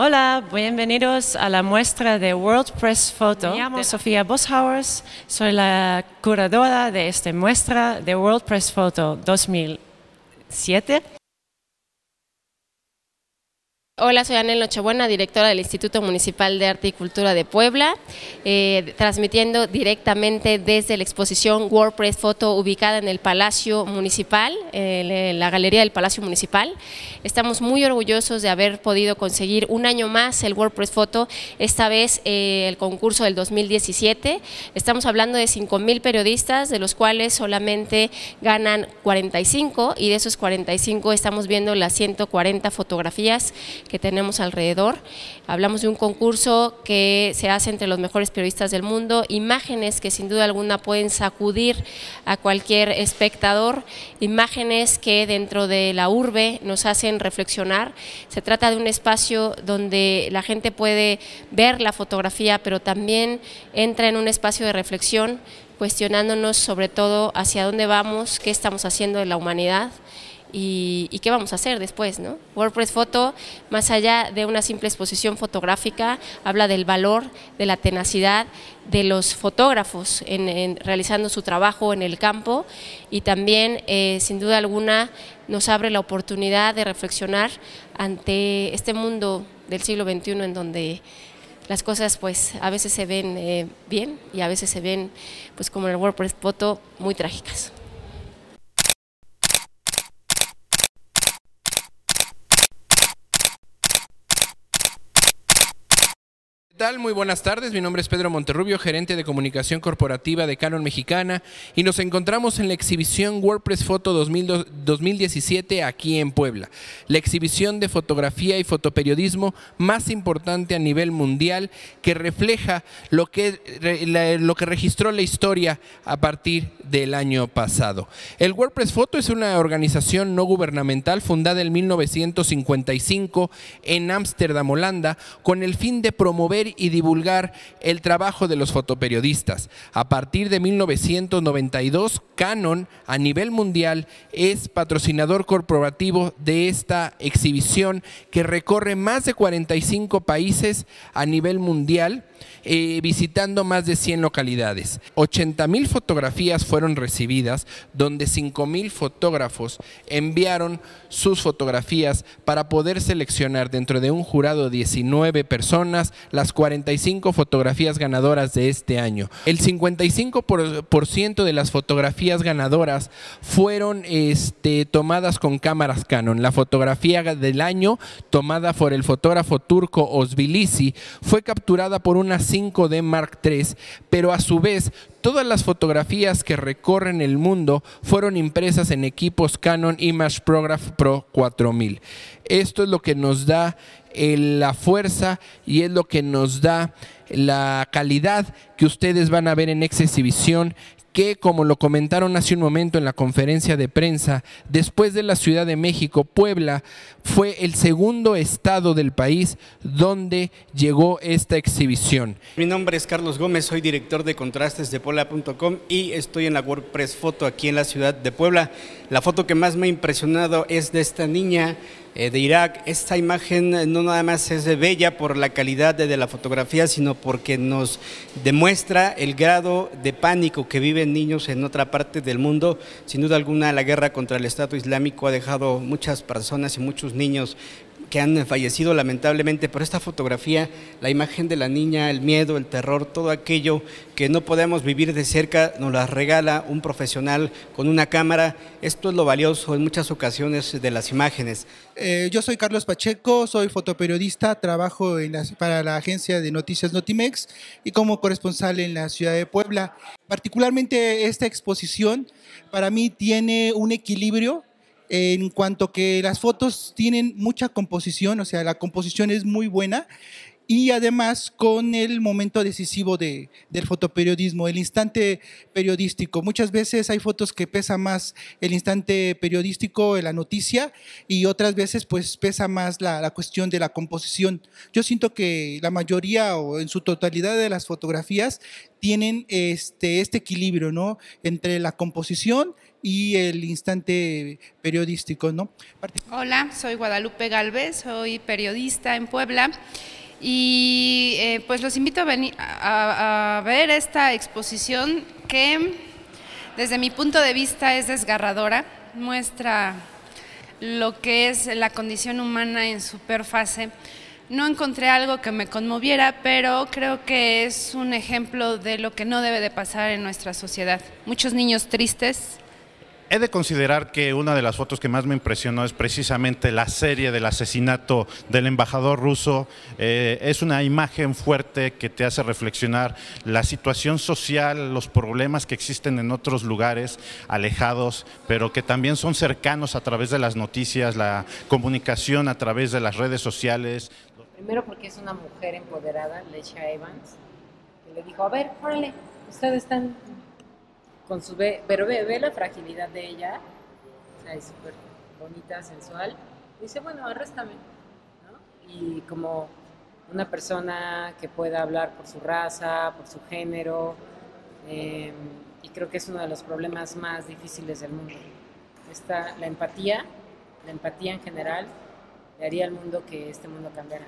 Hola, bienvenidos a la muestra de World Press Photo. Me llamo Sofía Boshauers, soy la curadora de esta muestra de World Press Photo 2007. Hola, soy Anel Nochebuena, directora del Instituto Municipal de Arte y Cultura de Puebla, eh, transmitiendo directamente desde la exposición WordPress Photo ubicada en el Palacio Municipal, en la Galería del Palacio Municipal. Estamos muy orgullosos de haber podido conseguir un año más el WordPress Photo, esta vez eh, el concurso del 2017. Estamos hablando de 5.000 periodistas, de los cuales solamente ganan 45 y de esos 45 estamos viendo las 140 fotografías que tenemos alrededor. Hablamos de un concurso que se hace entre los mejores periodistas del mundo, imágenes que sin duda alguna pueden sacudir a cualquier espectador, imágenes que dentro de la urbe nos hacen reflexionar. Se trata de un espacio donde la gente puede ver la fotografía, pero también entra en un espacio de reflexión cuestionándonos sobre todo hacia dónde vamos, qué estamos haciendo de la humanidad y, qué vamos a hacer después. ¿no? WordPress Photo, más allá de una simple exposición fotográfica, habla del valor, de la tenacidad de los fotógrafos en, realizando su trabajo en el campo y también, eh, sin duda alguna, nos abre la oportunidad de reflexionar ante este mundo del siglo XXI en donde las cosas pues a veces se ven eh, bien y a veces se ven pues como en el WordPress Photo muy trágicas. Tal? Muy buenas tardes. Mi nombre es Pedro Monterrubio, gerente de comunicación corporativa de Canon Mexicana y nos encontramos en la exhibición WordPress Photo 2017 aquí en Puebla. La exhibición de fotografía y fotoperiodismo más importante a nivel mundial que refleja lo que, lo que registró la historia a partir del año pasado. El WordPress Photo es una organización no gubernamental fundada en 1955 en Ámsterdam, Holanda, con el fin de promover y divulgar el trabajo de los fotoperiodistas. A partir de 1992, Canon a nivel mundial es patrocinador corporativo de esta exhibición que recorre más de 45 países a nivel mundial eh, visitando más de 100 localidades. 80 mil fotografías fueron recibidas, donde 5 mil fotógrafos enviaron sus fotografías para poder seleccionar dentro de un jurado de 19 personas las 45 fotografías ganadoras de este año. El 55% de las fotografías ganadoras fueron este, tomadas con cámaras Canon. La fotografía del año, tomada por el fotógrafo turco Osbilisi, fue capturada por una 5D Mark III, pero a su vez todas las fotografías que recorren el mundo fueron impresas en equipos Canon Image Prograph Pro 4000. Esto es lo que nos da eh, la fuerza y es lo que nos da la calidad que ustedes van a ver en esta exhibición que, como lo comentaron hace un momento en la conferencia de prensa, después de la Ciudad de México, Puebla fue el segundo estado del país donde llegó esta exhibición. Mi nombre es Carlos Gómez, soy director de contrastes de Puebla.com y estoy en la WordPress Foto aquí en la ciudad de Puebla. La foto que más me ha impresionado es de esta niña eh, de Irak. Esta imagen no nada más es bella por la calidad de, la fotografía, sino porque nos demuestra el grado de pánico que niños en otra parte del mundo. Sin duda alguna, la guerra contra el Estado Islámico ha dejado muchas personas y muchos niños que han fallecido lamentablemente, por esta fotografía, la imagen de la niña, el miedo, el terror, todo aquello que no podemos vivir de cerca, nos la regala un profesional con una cámara. Esto es lo valioso en muchas ocasiones de las imágenes. Eh, yo soy Carlos Pacheco, soy fotoperiodista, trabajo para la agencia de noticias Notimex y como corresponsal en la ciudad de Puebla. Particularmente esta exposición para mí tiene un equilibrio en cuanto que las fotos tienen mucha composición, o sea, la composición es muy buena y además con el momento decisivo de, del fotoperiodismo, el instante periodístico. Muchas veces hay fotos que pesa más el instante periodístico, la noticia, y otras veces pues pesa más la, la cuestión de la composición. Yo siento que la mayoría o en su totalidad de las fotografías tienen este, este equilibrio, ¿no? Entre la composición y el instante periodístico, ¿no? Hola, soy Guadalupe Galvez, soy periodista en Puebla y eh, pues los invito a, venir, a, ver esta exposición que desde mi punto de vista es desgarradora, muestra lo que es la condición humana en su peor fase. No encontré algo que me conmoviera, pero creo que es un ejemplo de lo que no debe de pasar en nuestra sociedad. Muchos niños tristes, He de considerar que una de las fotos que más me impresionó es precisamente la serie del asesinato del embajador ruso. Eh, es una imagen fuerte que te hace reflexionar la situación social, los problemas que existen en otros lugares alejados, pero que también son cercanos a través de las noticias, la comunicación a través de las redes sociales. Primero porque es una mujer empoderada, Lecha Evans, que le dijo, a ver, órale, ustedes están con su pero ve, ve, la fragilidad de ella, o sea, es súper bonita, sensual. dice, bueno, arréstame, ¿no? Y como una persona que pueda hablar por su raza, por su género, em, y creo que es uno de los problemas más difíciles del mundo. Está la empatía, la empatía en general, le haría al mundo que este mundo cambiara.